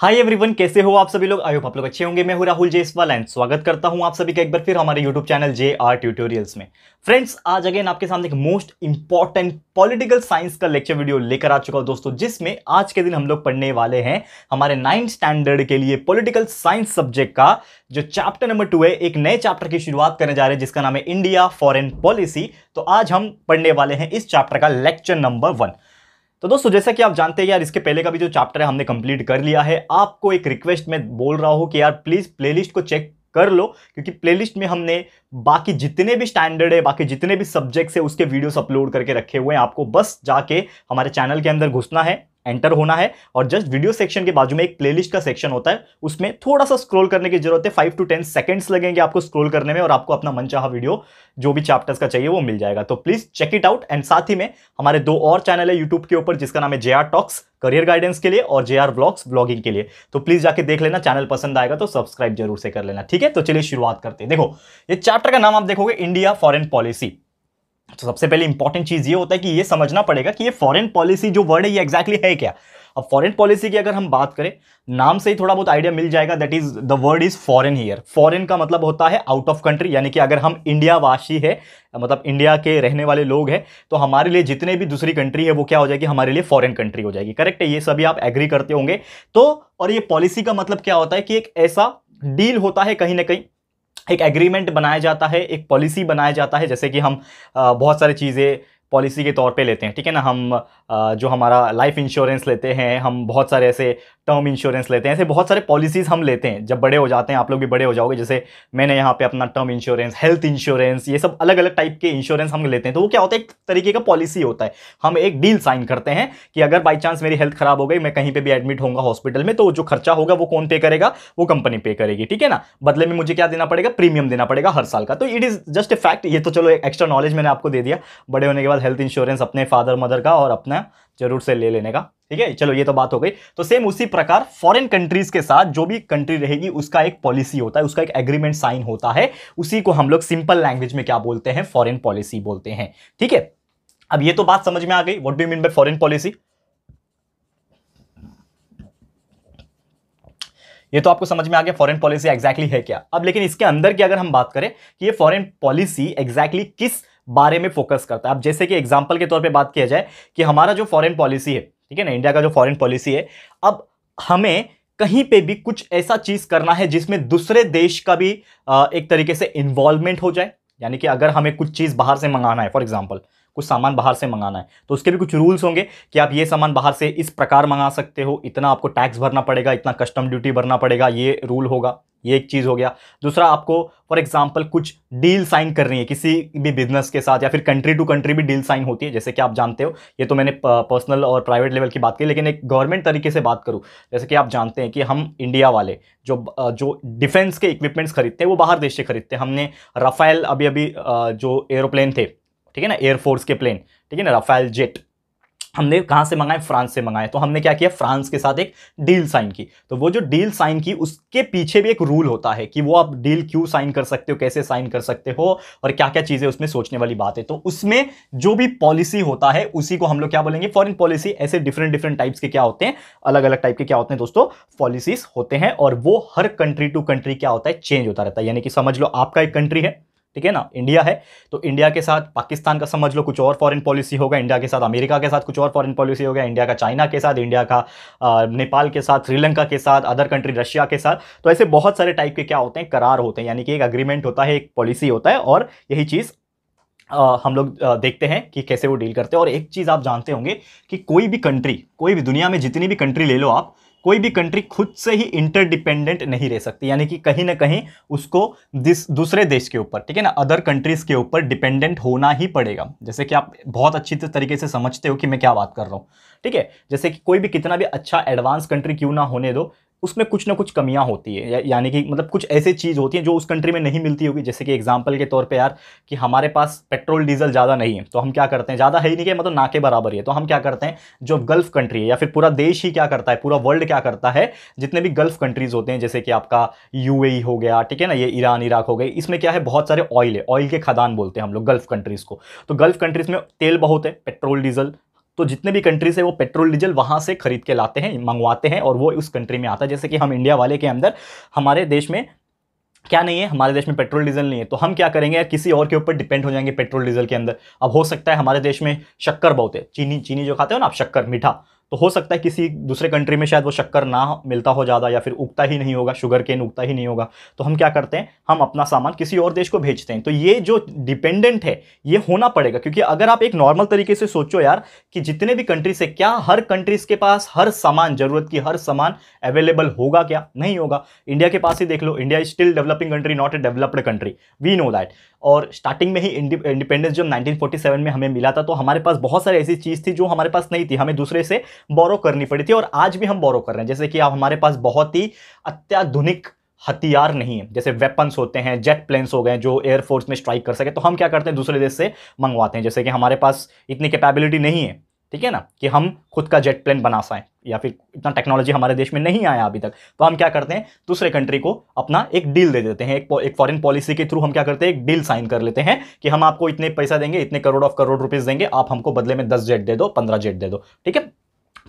Hi everyone कैसे हो आप सभी लोग? आई होप आप लोग अच्छे होंगे। मैं हूँ राहुल जयसवाल एंड स्वागत करता हूँ आप सभी का एक बार फिर हमारे YouTube channel J R tutorials में। फ्रेंड्स आज अगेन आपके सामने एक मोस्ट इंपॉर्टेंट पॉलिटिकल साइंस का लेक्चर वीडियो लेकर आ चुका हूँ दोस्तों, जिसमें आज के दिन हम लोग पढ़ने वाले हैं हमारे नाइन्थ स्टैंडर्ड के लिए पॉलिटिकल साइंस सब्जेक्ट का, जो चैप्टर नंबर टू है, एक नए चैप्टर की शुरुआत करने जा रहे हैं, जिसका नाम है इंडिया फॉरेन पॉलिसी तो आज हम पढ़ने वाले हैं इस चैप्टर का लेक्चर नंबर वन तो दोस्तों, जैसा कि आप जानते हैं यार, इसके पहले का भी जो चैप्टर है, हमने कंप्लीट कर लिया है। आपको एक रिक्वेस्ट में बोल रहा हूँ कि यार प्लीज़ प्लेलिस्ट को चेक कर लो, क्योंकि प्लेलिस्ट में हमने बाकी जितने भी स्टैंडर्ड है, बाकी जितने भी सब्जेक्ट्स है, उसके वीडियोस अपलोड करके रखे हुए हैं। आपको बस जाके हमारे चैनल के अंदर घुसना है। एंटर होना है और जस्ट वीडियो सेक्शन के बाजू में एक प्लेलिस्ट का सेक्शन होता है, उसमें थोड़ा सा स्क्रॉल करने की ज़रूरत है। फाइव टू टेन सेकंड्स लगेंगे आपको स्क्रॉल करने में और आपको अपना मनचाहा वीडियो जो भी चैप्टर्स का चाहिए वो मिल जाएगा। तो please check it out and साथ ही में हमारे दो और चैनल है यूट्यूब के ऊपर, जिसका नाम है J R Talks career guidance के लिए और जे आर ब्लॉग्स ब्लॉगिंग के लिए। तो प्लीज़ जाके देख लेना चैनल पसंद आएगा तो सब्सक्राइब ज़रूर से कर लेना। ठीक है? तो चलिए शुरुआत करते हैं। देखो, ये चैप्टर का नाम आप देखोगे इंडिया फॉरेन पॉलिसी तो सबसे पहले इंपॉर्टेंट चीज़ ये होता है कि ये समझना पड़ेगा कि ये फॉरेन पॉलिसी जो वर्ड है, ये एग्जैक्टली है क्या? अब फॉरेन पॉलिसी की अगर हम बात करें, नाम से ही थोड़ा बहुत आइडिया मिल जाएगा that is the word is foreign here foreign का मतलब होता है आउट ऑफ़ कंट्री यानी कि अगर हम इंडिया वासी है मतलब इंडिया के रहने वाले लोग हैं तो हमारे लिए जितने भी दूसरी कंट्री है, वो क्या हो जाएगी? हमारे लिए फॉरेन कंट्री हो जाएगी. करेक्ट है? ये सभी आप एग्री करते होंगे. तो और ये पॉलिसी का मतलब क्या होता है कि एक ऐसा डील होता है कहीं ना कहीं एक एग्रीमेंट बनाया जाता है, एक पॉलिसी बनाया जाता है, जैसे कि हम बहुत सारी चीज़ें पॉलिसी के तौर पे लेते हैं, ठीक है ना? हम जो हमारा लाइफ इंश्योरेंस लेते हैं, हम बहुत सारे ऐसे टर्म इंश्योरेंस लेते हैं। ऐसे बहुत सारे पॉलिसीज़ हम लेते हैं। जब बड़े हो जाते हैं, आप लोग भी बड़े हो जाओगे। जैसे मैंने यहाँ पे अपना टर्म इंश्योरेंस हेल्थ इंश्योरेंस ये सब अलग अलग टाइप के इंश्योरेंस हम लेते हैं। तो वो क्या होता है? एक तरीके का पॉलिसी होता है। हम एक डील साइन करते हैं कि अगर बाई चांस मेरी हेल्थ खराब हो गई, मैं कहीं पर भी एडमिट होंगे हॉस्पिटल में तो जो खर्चा होगा वो कौन पे करेगा? वो कंपनी पे करेगी। ठीक है ना? बदले में मुझे क्या देना पड़ेगा? प्रीमियम देना पड़ेगा हर साल का। तो it is just a fact ये तो चलो एक एक्स्ट्रा नॉलेज मैंने आपको दे दिया। बड़े होने के बाद हेल्थ इंश्योरेंस अपने फादर मदर का और अपना ज़रूर से ले लेने का। ठीक है? चलो, ये तो बात हो गई। तो सेम उसी प्रकार फॉरेन कंट्रीज़ के साथ जो भी कंट्री रहेगी, उसका एक पॉलिसी होता है, उसका एक एग्रीमेंट साइन होता है। उसी को हम लोग सिंपल लैंग्वेज में क्या बोलते हैं? फॉरेन पॉलिसी बोलते हैं। ठीक है? अब ये तो बात समझ में आ गई। What do mean by foreign policy ये तो आपको समझ में आ गया फॉरेन पॉलिसी एग्जैक्टली है क्या। अब लेकिन इसके अंदर की अगर हम बात करें कि ये फॉरेन पॉलिसी एग्जैक्टली किस बारे में फोकस करता है। अब जैसे कि एग्ज़ाम्पल के तौर पर बात किया जाए कि हमारा जो फॉरेन पॉलिसी है, ठीक है ना इंडिया का जो फॉरेन पॉलिसी है, अब हमें कहीं पे भी कुछ ऐसा चीज़ करना है जिसमें दूसरे देश का भी एक तरीके से इन्वॉल्वमेंट हो जाए। यानी कि अगर हमें कुछ चीज़ बाहर से मंगाना है फॉर एग्ज़ाम्पल कुछ सामान बाहर से मंगाना है तो उसके भी कुछ रूल्स होंगे कि आप ये सामान बाहर से इस प्रकार मंगा सकते हो, इतना आपको टैक्स भरना पड़ेगा, इतना कस्टम ड्यूटी भरना पड़ेगा, ये रूल होगा। ये एक चीज़ हो गया। दूसरा, आपको फॉर एग्जांपल कुछ डील साइन करनी है, किसी भी बिज़नेस के साथ या फिर कंट्री टू कंट्री भी डील साइन होती है, जैसे कि आप जानते हो, ये तो मैंने पर्सनल और प्राइवेट लेवल की बात की, लेकिन एक गवर्नमेंट तरीके से बात करूँ, जैसे कि आप जानते हैं कि हम इंडिया वाले, जो जो डिफेंस के इक्विपमेंट्स खरीदते हैं, वो बाहर देश से खरीदते हैं। हमने राफेल अभी अभी जो एरोप्लेन थे, ठीक है ना एयरफोर्स के प्लेन ठीक है ना राफेल जेट हमने कहाँ से मंगाए? फ्रांस से मंगाए। तो हमने क्या किया? फ्रांस के साथ एक डील साइन की। तो वो जो डील साइन की, उसके पीछे भी एक रूल होता है कि वो आप डील क्यों साइन कर सकते हो, कैसे साइन कर सकते हो और क्या क्या चीज़ें उसमें सोचने वाली बात है। तो उसमें जो भी पॉलिसी होता है, उसी को हम लोग क्या बोलेंगे? Foreign policy. ऐसे डिफरेंट डिफरेंट टाइप्स के क्या होते हैं? अलग अलग टाइप के क्या होते हैं दोस्तों? पॉलिसीज़ होते हैं और वो हर कंट्री टू कंट्री क्या होता है? चेंज होता रहता है। यानी कि समझ लो आपका एक कंट्री है ठीक है ना? इंडिया है। तो इंडिया के साथ पाकिस्तान का समझ लो, कुछ और फॉरेन पॉलिसी होगा इंडिया के साथ अमेरिका के साथ कुछ और फॉरेन पॉलिसी होगा इंडिया का चाइना के साथ इंडिया का नेपाल के साथ श्रीलंका के साथ अदर कंट्री रशिया के साथ। तो ऐसे बहुत सारे टाइप के क्या होते हैं? करार होते हैं। यानी कि एक अग्रीमेंट होता है, एक पॉलिसी होता है और यही चीज़ हम लोग देखते हैं कि कैसे वो डील करते हैं। और एक चीज़ आप जानते होंगे कि कोई भी कंट्री कोई भी दुनिया में जितनी भी कंट्री ले लो आप कोई भी कंट्री खुद से ही इंटरडिपेंडेंट नहीं रह सकती। यानी कि कहीं ना कहीं उसको दिस, दूसरे देश के ऊपर, ठीक है ना अदर कंट्रीज़ के ऊपर डिपेंडेंट होना ही पड़ेगा। जैसे कि आप बहुत अच्छी तरीके से समझते हो कि मैं क्या बात कर रहा हूँ। ठीक है, जैसे कि कोई भी कितना भी अच्छा एडवांस कंट्री क्यों ना होने दो उसमें कुछ ना कुछ कमियाँ होती है। या, यानी कि मतलब कुछ ऐसी चीज़ होती हैं जो उस कंट्री में नहीं मिलती होगी। जैसे कि एग्जांपल के तौर पे यार कि हमारे पास पेट्रोल डीजल ज़्यादा नहीं है। तो हम क्या करते हैं? ज़्यादा है ही नहीं कि मतलब ना के बराबर ही है। तो हम क्या करते हैं? जो गल्फ कंट्री है या फिर पूरा देश ही क्या करता है? पूरा वर्ल्ड क्या करता है? जितने भी गल्फ कंट्रीज़ होते हैं जैसे कि आपका यू हो गया ठीक है ना? ये ईरान इराक हो गए। इसमें क्या है? बहुत सारे ऑयल है। ऑयल के खदान बोलते हैं हम लोग गल्फ कंट्रीज़ को। तो गल्फ कंट्रीज़ में तेल बहुत है पेट्रोल डीजल तो जितने भी कंट्री से वो पेट्रोल डीजल वहाँ से खरीद के लाते हैं, मंगवाते हैं और वो उस कंट्री में आता है। जैसे कि हम इंडिया वाले के अंदर, हमारे देश में क्या नहीं है, हमारे देश में पेट्रोल डीजल नहीं है। तो हम क्या करेंगे, किसी और के ऊपर डिपेंड हो जाएँगे पेट्रोल डीजल के अंदर। अब हो सकता है हमारे देश में शक्कर बहुत है। चीनी चीनी जो खाते हो ना आप, शक्कर, मीठा। तो हो सकता है किसी दूसरे कंट्री में शायद वो शक्कर ना मिलता हो ज़्यादा या फिर उगता ही नहीं होगा शुगर केन उगता ही नहीं होगा। तो हम क्या करते हैं? हम अपना सामान किसी और देश को भेजते हैं। तो ये जो डिपेंडेंट है, ये होना पड़ेगा। क्योंकि अगर आप एक नॉर्मल तरीके से सोचो यार कि जितने भी कंट्रीज़ है क्या हर कंट्रीज़ के पास हर सामान, ज़रूरत की हर सामान अवेलेबल होगा क्या? नहीं होगा। इंडिया के पास ही देख लो India is still developing country not a developed country we know that और स्टार्टिंग में ही इंडिपेंडेंस जब 1947 में हमें मिला था तो हमारे पास बहुत सारी ऐसी चीज़ थी जो हमारे पास नहीं थी। हमें दूसरे से बोरो करनी पड़ी थी और आज भी हम बोरो कर रहे हैं। जैसे कि आप हमारे पास बहुत ही अत्याधुनिक हथियार नहीं है। जैसे वेपन्स होते हैं जेट प्लेन्स हो गए जो एयरफोर्स में स्ट्राइक कर सके तो हम क्या करते हैं? दूसरे देश से मंगवाते हैं। जैसे कि हमारे पास इतनी कैपेबिलिटी नहीं है, ठीक है ना? कि हम खुद का जेट प्लेन बना पाएँ या फिर इतना टेक्नोलॉजी हमारे देश में नहीं आया अभी तक। तो हम क्या करते हैं? दूसरे कंट्री को अपना एक डील दे देते हैं। एक एक फॉरेन पॉलिसी के थ्रू हम क्या करते हैं? एक डील साइन कर लेते हैं कि हम आपको इतने पैसा देंगे, इतने करोड़ ऑफ़ करोड़ रुपीज़ देंगे, आप हमको बदले में दस जेट दे दो, पंद्रह जेट दे दो, ठीक है?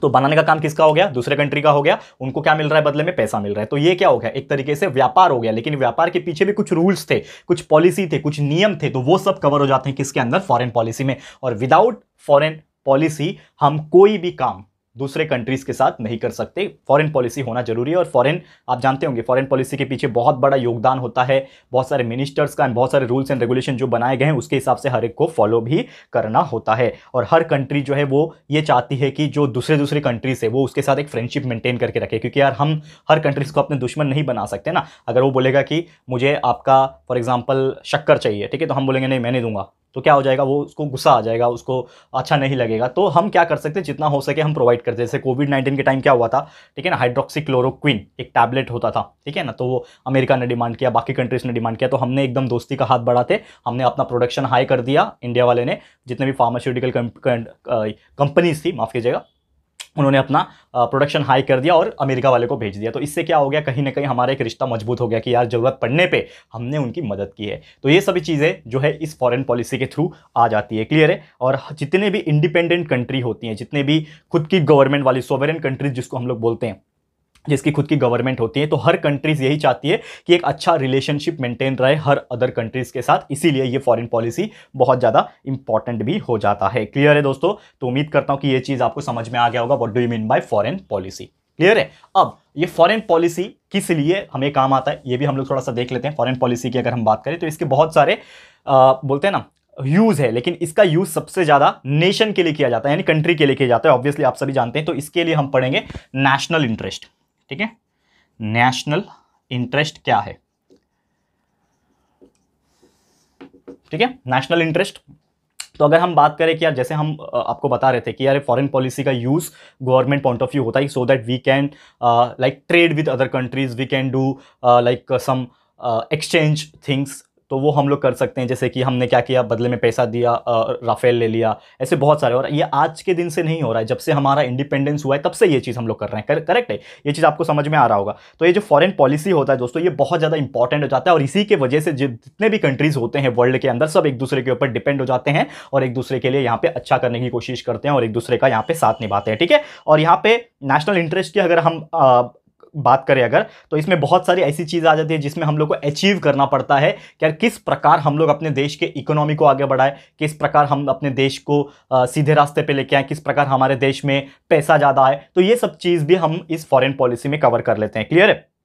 तो बनाने का काम किसका हो गया? दूसरे कंट्री का हो गया। उनको क्या मिल रहा है? बदले में पैसा मिल रहा है। तो ये क्या हो गया? एक तरीके से व्यापार हो गया। लेकिन व्यापार के पीछे भी कुछ रूल्स थे, कुछ पॉलिसी थे, कुछ नियम थे तो वो सब कवर हो जाते हैं किसके अंदर? फॉरेन पॉलिसी में। और विदाउट फॉरेन पॉलिसी हम कोई भी काम दूसरे कंट्रीज़ के साथ नहीं कर सकते। फॉरेन पॉलिसी होना ज़रूरी है और फॉरेन आप जानते होंगे फॉरेन पॉलिसी के पीछे बहुत बड़ा योगदान होता है। बहुत सारे मिनिस्टर्स का बहुत सारे रूल्स एंड रेगुलेशन जो बनाए गए हैं, उसके हिसाब से हर एक को फॉलो भी करना होता है। और हर कंट्री जो है, वो ये चाहती है कि जो दूसरे दूसरे कंट्रीज़ है, वो उसके साथ एक फ्रेंडशिप मेंटेन करके रखे। क्योंकि यार, हम हर कंट्रीज़ को अपने दुश्मन नहीं बना सकते ना। अगर वो बोलेगा कि मुझे आपका फॉर एग्ज़ाम्पल शक्कर चाहिए, ठीक है? तो हम बोलेंगे, नहीं, मैं नहीं दूँगा। तो क्या हो जाएगा, वो उसको गुस्सा आ जाएगा, उसको अच्छा नहीं लगेगा। तो हम क्या कर सकते हैं, जितना हो सके हम प्रोवाइड करते जैसे कोविड नाइन्टीन के टाइम क्या हुआ था, ठीक है ना हाइड्रोक्सी क्लोरोक्विन एक टैबलेट होता था, ठीक है ना तो वो अमेरिका ने डिमांड किया, बाकी कंट्रीज़ ने डिमांड किया तो हमने एकदम दोस्ती का हाथ बढ़ाते, हमने अपना प्रोडक्शन हाई कर दिया इंडिया वाले ने। जितने भी फार्मास्यूटिकल कंपनीज़ थी, माफ़ कीजिएगा उन्होंने अपना प्रोडक्शन हाई कर दिया और अमेरिका वाले को भेज दिया। तो इससे क्या हो गया, कहीं ना कहीं हमारा एक रिश्ता मज़बूत हो गया कि यार ज़रूरत पड़ने पे हमने उनकी मदद की है। तो ये सभी चीज़ें जो है इस फॉरेन पॉलिसी के थ्रू आ जाती है क्लियर है? और जितने भी इंडिपेंडेंट कंट्री होती हैं, जितने भी खुद की गवर्नमेंट वाली सोवरेन कंट्रीज़ जिसको हम लोग बोलते हैं जिसकी खुद की गवर्नमेंट होती है तो हर कंट्रीज़ यही चाहती है कि एक अच्छा रिलेशनशिप मेंटेन रहे हर अदर कंट्रीज़ के साथ। इसीलिए ये फॉरेन पॉलिसी बहुत ज़्यादा इंपॉर्टेंट भी हो जाता है। क्लियर है दोस्तों? तो उम्मीद करता हूँ कि ये चीज़ आपको समझ में आ गया होगा। What do you mean by foreign policy clear है? अब ये फॉरेन पॉलिसी किस लिए हमें काम आता है ये भी हम लोग थोड़ा सा देख लेते हैं। फॉरेन पॉलिसी की अगर हम बात करें तो इसके बहुत सारे आ, बोलते हैं ना यूज़ है लेकिन इसका यूज़ सबसे ज़्यादा नेशन के लिए किया जाता है यानी कंट्री के लिए किया जाता है। ऑब्वियसली आप सभी जानते हैं तो इसके लिए हम पढ़ेंगे नेशनल इंटरेस्ट ठीक है? नेशनल इंटरेस्ट क्या है? ठीक है? नेशनल इंटरेस्ट तो अगर हम बात करें कि यार जैसे हम आपको बता रहे थे कि यार फॉरेन पॉलिसी का use government point of view होता है so that we can like trade with other countries we can do like some exchange things तो वो हम लोग कर सकते हैं, जैसे कि हमने क्या किया, बदले में पैसा दिया राफेल ले लिया, ऐसे बहुत सारे। और ये आज के दिन से नहीं हो रहा है, जब से हमारा इंडिपेंडेंस हुआ है, तब से ये चीज़ हम लोग कर रहे हैं। करेक्ट है? ये चीज़ आपको समझ में आ रहा होगा। तो ये जो फॉरेन पॉलिसी होता है दोस्तों, ये बहुत ज़्यादा इंपॉर्टेंट हो जाता है और इसी के वजह से जितने भी कंट्रीज़ होते हैं वर्ल्ड के अंदर, सब एक दूसरे के ऊपर डिपेंड हो जाते हैं और एक दूसरे के लिए यहाँ पे अच्छा करने की कोशिश करते हैं और एक दूसरे का यहाँ पे साथ निभाते हैं, ठीक है? और यहाँ पे नेशनल इंटरेस्ट की अगर हम बात करें अगर तो इसमें बहुत सारी ऐसी चीज़ आ जाती है जिसमें हम लोग को अचीव करना पड़ता है कि यार किस प्रकार हम लोग अपने देश के इकोनॉमी को आगे बढ़ाएँ किस प्रकार हम अपने देश को आ, सीधे रास्ते पे लेके आए किस प्रकार हमारे देश में पैसा ज़्यादा आए। तो ये सब चीज़ भी हम इस फॉरेन पॉलिसी में कवर कर लेते हैं। क्लियर है?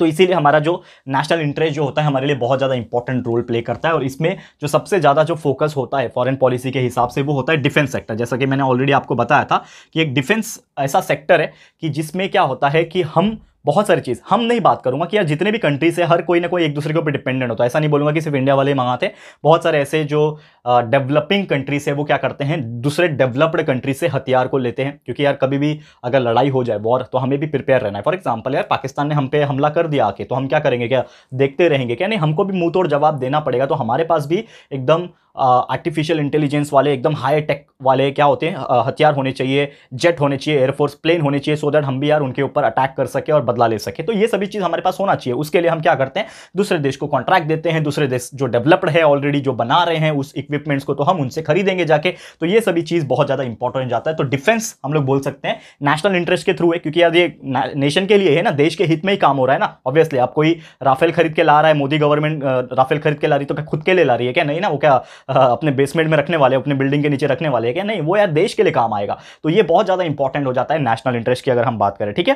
तो इसीलिए हमारा जो नेशनल इंटरेस्ट जो होता है, हमारे लिए बहुत ज़्यादा इंपॉर्टेंट रोल प्ले करता है। और इसमें जो सबसे ज़्यादा जो फोकस होता है फॉरेन पॉलिसी के हिसाब से, वो होता है डिफेंस सेक्टर जैसा कि मैंने ऑलरेडी आपको बताया था कि एक डिफेंस ऐसा सेक्टर है कि जिसमें क्या होता है कि हम बहुत सारी चीज़, हम नहीं बात करूँगा कि यार जितने भी कंट्रीज़ है, हर कोई ना कोई एक दूसरे के ऊपर डिपेंडेंट होता है। ऐसा नहीं बोलूँगा कि सिर्फ़ इंडिया वाले मंगाते हैं बहुत सारे ऐसे जो डेवलपिंग कंट्री से वो क्या करते हैं? दूसरे डेवलप्ड कंट्री से हथियार को लेते हैं। क्योंकि यार कभी भी अगर लड़ाई हो जाए वॉर तो हमें भी प्रिपेयर रहना है। फॉर एग्ज़ाम्पल यार पाकिस्तान ने हम पे हमला कर दिया आके तो हम क्या करेंगे क्या? देखते रहेंगे क्या? नहीं, हमको भी मुँह तोड़ जवाब देना पड़ेगा। तो हमारे पास भी एकदम आर्टिफिशियल इंटेलिजेंस वाले, एकदम हाई टेक वाले क्या होते हैं? हथियार होने चाहिए जेट होने चाहिए एयरफोर्स प्लेन होने चाहिए सो दैट हम भी यार उनके ऊपर अटैक कर सके और बदला ले सके। तो ये सभी चीज़ हमारे पास होना चाहिए। उसके लिए हम क्या करते हैं? दूसरे देश को कॉन्ट्रैक्ट देते हैं। दूसरे देश जो डेवलप्ड है ऑलरेडी जो बना रहे हैं, उस इक्विपमेंट्स को तो हम उनसे खरीदेंगे जाके। तो ये सभी चीज़ बहुत ज़्यादा इंपॉर्टेंट जाता है। तो डिफेंस हम लोग बोल सकते हैं नेशनल इंटरेस्ट के थ्रू है, क्योंकि यार ये नेशन के लिए है ना, देश के हित में ही काम हो रहा है ना। ऑब्वियसली आप कोई राफेल खरीद के ला रहा है, मोदी गवर्नमेंट राफेल खरीद के ला रही तो क्या खुद के लिए ला रही है क्या? नहीं ना, वो क्या अपने बेसमेंट में रखने वाले, अपने बिल्डिंग के नीचे रखने वाले हैं क्या? नहीं, वो यार देश के लिए काम आएगा। तो ये बहुत ज़्यादा इंपॉर्टेंट हो जाता है नेशनल इंटरेस्ट की अगर हम बात करें, ठीक है?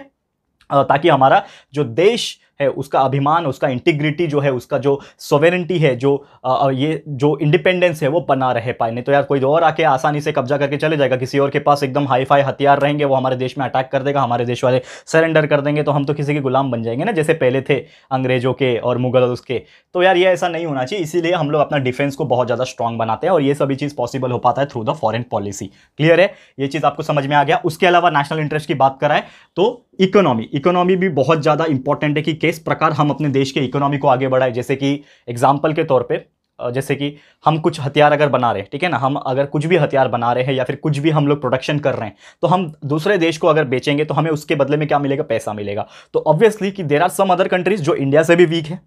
ताकि हमारा जो देश है उसका अभिमान उसका इंटीग्रिटी जो है उसका जो सोवेरेंटी है जो आ, ये जो इंडिपेंडेंस है वो बना रहे पाए। नहीं तो यार कोई और आके आसानी से कब्जा करके चले जाएगा किसी और के पास एकदम हाई फाई हथियार रहेंगे वो हमारे देश में अटैक कर देगा हमारे देश वाले सरेंडर कर देंगे तो हम तो किसी के गुलाम बन जाएँगे ना जैसे पहले थे अंग्रेज़ों के और मुगल उसके। तो यार ये ऐसा नहीं होना चाहिए इसीलिए हम लोग अपना डिफेंस को बहुत ज़्यादा स्ट्रॉन्ग बनाते हैं और ये सभी चीज़ पॉसिबल हो पाता है through the foreign policy clear है? ये चीज़ आपको समझ में आ गया। उसके अलावा नेशनल इंटरेस्ट की बात कराए तो इकोनॉमी इकोनॉमी भी बहुत ज़्यादा इंपॉर्टेंट है कि किस प्रकार हम अपने देश के इकोनॉमी को आगे बढ़ाए। जैसे कि एग्ज़ाम्पल के तौर पर जैसे कि हम कुछ हथियार अगर बना रहे हैं, ठीक है ना? हम अगर कुछ भी हथियार बना रहे हैं या फिर कुछ भी हम लोग प्रोडक्शन कर रहे हैं तो हम दूसरे देश को अगर बेचेंगे तो हमें उसके बदले में क्या मिलेगा? पैसा मिलेगा। तो ऑब्वियसली कि there are some other countries जो इंडिया से भी वीक है।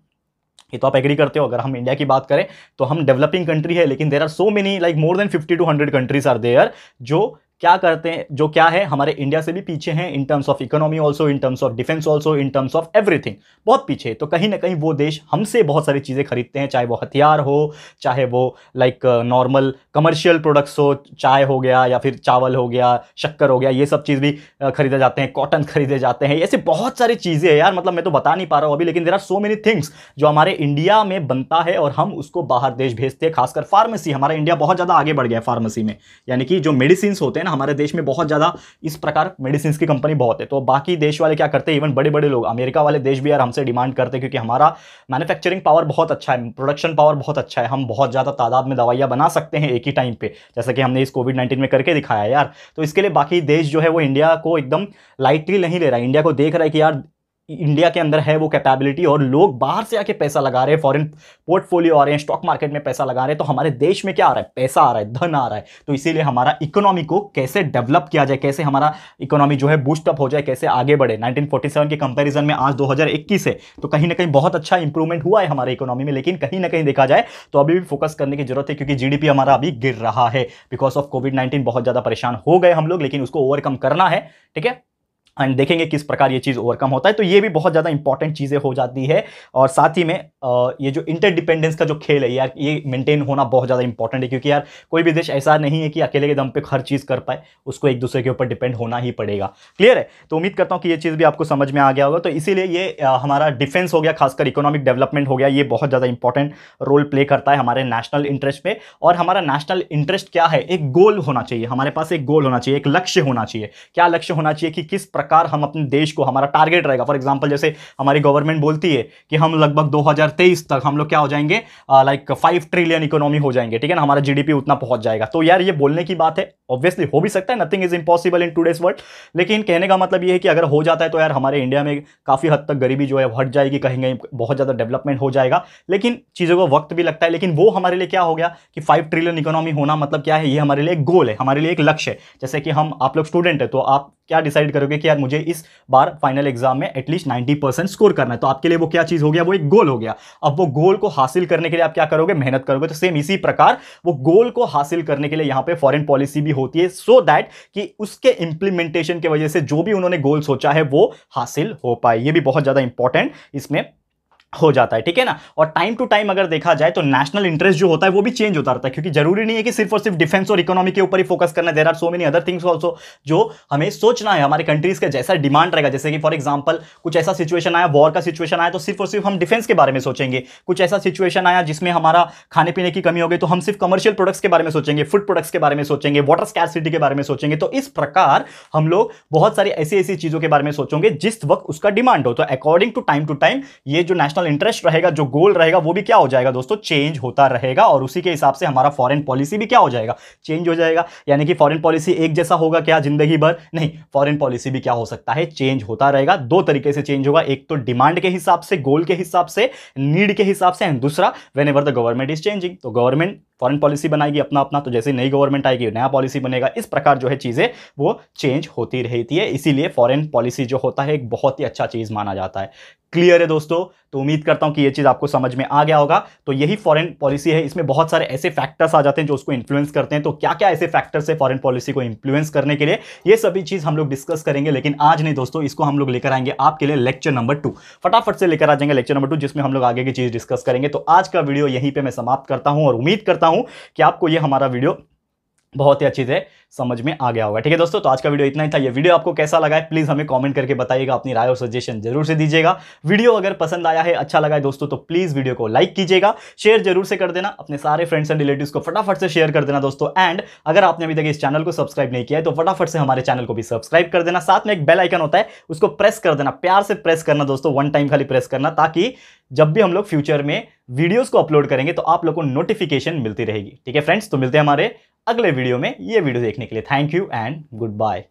ये तो आप एग्री करते हो, अगर हम इंडिया की बात करें तो हम डेवलपिंग कंट्री है, लेकिन there are so many like more than fifty to hundred countries are there जो क्या करते हैं जो क्या है हमारे इंडिया से भी पीछे हैं in terms of economy also in terms of defence also in terms of everything बहुत पीछे तो कहीं ना कहीं वो देश हमसे बहुत सारी चीज़ें खरीदते हैं चाहे वो हथियार हो चाहे वो लाइक नॉर्मल कमर्शियल प्रोडक्ट्स हो चाय हो गया या फिर चावल हो गया शक्कर हो गया ये सब चीज़ भी uh, खरीदे जाते हैं कॉटन खरीदे जाते हैं ऐसे बहुत सारी चीज़ें हैं यार मतलब मैं तो बता नहीं पा रहा हूँ अभी लेकिन there are so many things जो हमारे इंडिया में बनता है और हम उसको बाहर देश भेजते हैं खासकर फार्मेसी हमारा इंडिया बहुत ज़्यादा आगे बढ़ गया है फार्मेसी में। यानी कि जो मेडिसिन होते हैं ना हमारे देश में बहुत ज़्यादा इस प्रकार मेडिसिन की कंपनी बहुत है। तो बाकी देश वाले क्या करते हैं? इवन बड़े बड़े लोग, अमेरिका वाले देश भी यार हमसे डिमांड करते हैं क्योंकि हमारा मैन्युफैक्चरिंग पावर बहुत अच्छा है प्रोडक्शन पावर बहुत अच्छा है। हम बहुत ज़्यादा तादाद में दवाइयाँ बना सकते हैं एक ही टाइम पे, जैसा कि हमने इस कोविड नाइन्टीन में करके दिखाया यार। तो इसके लिए बाकी देश जो है वो इंडिया को एकदम लाइटली नहीं ले रहा है। इंडिया को देख रहा है कि यार इंडिया के अंदर है वो कैपेबिलिटी और लोग बाहर से आके पैसा लगा रहे हैं फॉरेन पोर्टफोलियो आ रहे हैं स्टॉक मार्केट में पैसा लगा रहे हैं तो हमारे देश में क्या आ रहा है? पैसा आ रहा है, धन आ रहा है। तो इसीलिए हमारा इकोनॉमी को कैसे डेवलप किया जाए, कैसे हमारा इकोनॉमी जो है बूस्टअप हो जाए, कैसे आगे बढ़े। 1947 के कंपैरिजन में आज 2021 है तो कहीं ना कहीं बहुत अच्छा इंप्रूवमेंट हुआ है हमारे इकोनॉमी में, लेकिन कहीं ना कहीं देखा जाए तो अभी भी फोकस करने की ज़रूरत है, क्योंकि जीडीपी हमारा अभी गिर रहा है। बिकॉज़ ऑफ़ कोविड नाइन्टीन बहुत ज़्यादा परेशान हो गए हम लोग, लेकिन उसको ओवरकम करना है, ठीक है? एंड देखेंगे किस प्रकार ये चीज़ ओवरकम होता है। तो ये भी बहुत ज़्यादा इंपॉर्टेंट चीज़ें हो जाती है और साथ ही में ये जो इंटरडिपेंडेंस का जो खेल है, यार, ये मेंटेन होना बहुत ज़्यादा इंपॉर्टेंट है क्योंकि यार, कोई भी देश ऐसा नहीं है कि अकेले के दम पे हर चीज़ कर पाए, उसको एक दूसरे के ऊपर डिपेंड होना ही पड़ेगा। क्लियर है? तो उम्मीद करता हूँ कि ये चीज़ भी आपको समझ में आ गया होगा। तो इसीलिए ये हमारा डिफेंस हो गया, खासकर इकोनॉमिक डेवलपमेंट हो गया, ये बहुत ज़्यादा इंपॉर्टेंट रोल प्ले करता है हमारे नेशनल इंटरेस्ट में और हमारा नेशनल इंटरेस्ट क्या है? एक गोल होना चाहिए, हमारे पास एक गोल होना चाहिए, एक लक्ष्य होना चाहिए। क्या लक्ष्य होना चाहिए कि किस प्रकार हम अपने देश को, हमारा टारगेट रहेगा। फॉर एग्ज़ाम्पल जैसे हमारी गवर्नमेंट बोलती है कि हम लगभग 2023 तक हम लोग क्या हो जाएँगे? लाइक फाइव ट्रिलियन इकोनॉमी हो जाएँगे, ठीक है ना? हमारा जीडीपी उतना पहुँच जाएगा। तो यार, ये बोलने की बात है ऑब्वियसली हो भी सकता है nothing is impossible in today's world लेकिन कहने का मतलब ये है कि अगर हो जाता है तो यार हमारे इंडिया में काफ़ी हद तक गरीबी जो है हट जाएगी, कहीं कहीं बहुत ज़्यादा डेवलपमेंट हो जाएगा। लेकिन चीज़ों को वक्त भी लगता है, लेकिन वो हमारे लिए क्या हो गया कि फाइव ट्रिलियन इकोनॉमी होना मतलब क्या है? ये हमारे लिए एक गोल है, हमारे लिए एक लक्ष्य है। जैसे कि हम, आप लोग स्टूडेंट है तो आप क्या डिसाइड करोगे कि यार मुझे इस बार फाइनल एग्ज़ाम में एटलीस्ट 90 परसेंट स्कोर करना है? तो आपके लिए वो क्या चीज़ हो गया? वो एक गोल हो गया। अब वो गोल को हासिल करने के लिए आप क्या करोगे? मेहनत करोगे। तो सेम इसी प्रकार वो गोल को हासिल करने के लिए यहाँ पे फॉरन पॉलिसी भी होती है सो so दैट कि उसके इंप्लीमेंटेशन की वजह से जो भी उन्होंने गोल सोचा है वो हासिल हो पाए। ये भी बहुत ज़्यादा इंपॉर्टेंट इसमें। हो जाता है, ठीक है ना? और टाइम टू टाइम अगर देखा जाए तो नेशनल इंटरेस्ट जो होता है वो भी चेंज होता रहता है, क्योंकि ज़रूरी नहीं है कि सिर्फ़ और सिर्फ़ डिफेंस और इकोनॉमी के ऊपर ही फोकस करना there are so many other things also जो हमें सोचना है, हमारे कंट्रीज़ का जैसा डिमांड रहेगा, जैसे कि फॉर एग्ज़ाम्पल कुछ ऐसा सिचुएशन आया वॉर का सिचुएशन आया तो सिर्फ़ और सिर्फ़ हम डिफेंस के बारे में सोचेंगे। कुछ ऐसा सिचुएशन आया जिसमें हमारा खाने पीने की कमी हो गई तो हम सिर्फ़ कमर्शियल प्रोडक्ट्स के बारे में सोचेंगे फ़ूड प्रोडक्ट्स के बारे में सोचेंगे वाटर स्कैरसिटी के बारे में सोचेंगे तो इस प्रकार हम लोग बहुत सारी ऐसी ऐसी चीज़ों के बारे में सोचेंगे जिस वक्त उसका डिमांड हो। तो according to time to time ये जो नेशनल इंटरेस्ट रहेगा, जो गोल रहेगा, वो भी क्या हो जाएगा दोस्तों? चेंज होता रहेगा और उसी के हिसाब से हमारा फॉरेन पॉलिसी भी क्या हो जाएगा? चेंज हो जाएगा। यानी कि फॉरेन पॉलिसी एक जैसा होगा क्या ज़िंदगी भर? नहीं फॉरेन पॉलिसी भी क्या हो सकता है? चेंज होता रहेगा। दो तरीके से चेंज होगा। एक तो डिमांड के हिसाब से गोल के हिसाब से नीड के हिसाब से एंड दूसरा whenever the government is changing तो गवर्नमेंट फॉरेन पॉलिसी बनाएगी अपना अपना तो जैसे नई गवर्नमेंट आएगी, नया पॉलिसी बनेगा, इस प्रकार जो है चीज़ें वो चेंज होती रहती है। इसीलिए फॉरेन पॉलिसी जो होता है, एक बहुत ही अच्छा चीज़ माना जाता है। क्लियर है दोस्तों? तो उम्मीद करता हूँ कि ये चीज़ आपको समझ में आ गया होगा। तो यही फॉरेन पॉलिसी है, इसमें बहुत सारे ऐसे फैक्टर्स आ जाते हैं जो उसको इन्फ्लुएंस करते हैं। तो क्या क्या ऐसे फैक्टर्स है फॉरेन पॉलिसी को इन्फ्लुएंस करने के लिए? ये सभी चीज़ हम लोग डिस्कस करेंगे, लेकिन आज नहीं दोस्तों, इसको हम लोग लेकर आएँगे आपके लिए लेक्चर नंबर टू फटाफट से लेकर आ जाएँगे लेक्चर नंबर टू जिसमें हम लोग आगे की चीज़ डिस्कस करेंगे। तो आज का वीडियो यहीं पर मैं समाप्त करता हूँ और उम्मीद करता हूँ कि आपको यह हमारा वीडियो बहुत ही अच्छी से समझ में आ गया होगा। ठीक है दोस्तों तो आज का वीडियो इतना ही था। ये वीडियो आपको कैसा लगा है, प्लीज़ हमें कमेंट करके बताइएगा। अपनी राय और सजेशन ज़रूर से दीजिएगा। वीडियो अगर पसंद आया है अच्छा लगा है दोस्तों तो प्लीज़ वीडियो को लाइक कीजिएगा। शेयर ज़रूर से कर देना। अपने सारे फ्रेंड्स एंड रिलेटिव्स को फटाफट से शेयर कर देना दोस्तों। एंड अगर आपने अभी तक इस चैनल को सब्सक्राइब नहीं किया है तो फटाफट से हमारे चैनल को भी सब्सक्राइब कर देना। साथ में एक बेल आइकन होता है, उसको प्रेस कर देना। प्यार से प्रेस करना दोस्तों वन टाइम खाली प्रेस करना, ताकि जब भी हम लोग फ्यूचर में वीडियोस को अपलोड करेंगे तो आप लोग को नोटिफिकेशन मिलती रहेगी। ठीक है फ्रेंड्स तो मिलते हैं हमारे अगले वीडियो में ये वीडियो देखने के लिए thank you and good bye